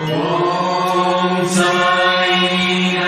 ॐ साईं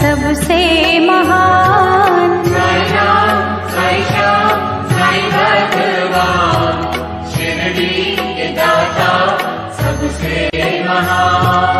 सबसे महान जय राम जय श्याम जय शिरडी के दाता सबसे महान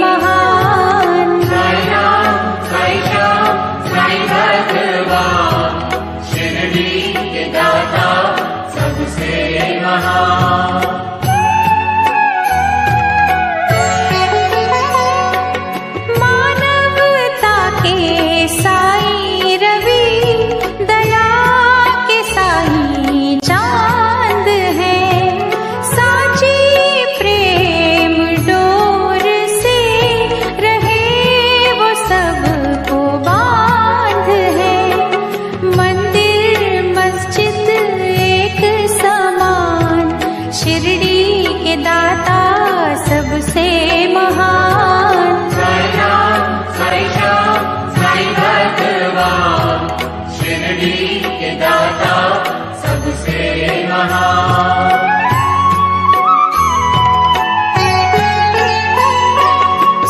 महा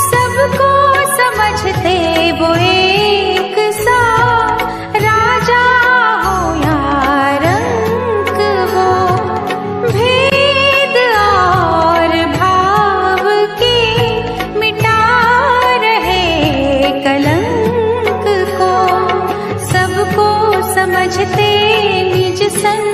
सबको समझते वो एक सा राजा हो भेद और भाव के मिटा रहे कलंक को सबको समझते निज संग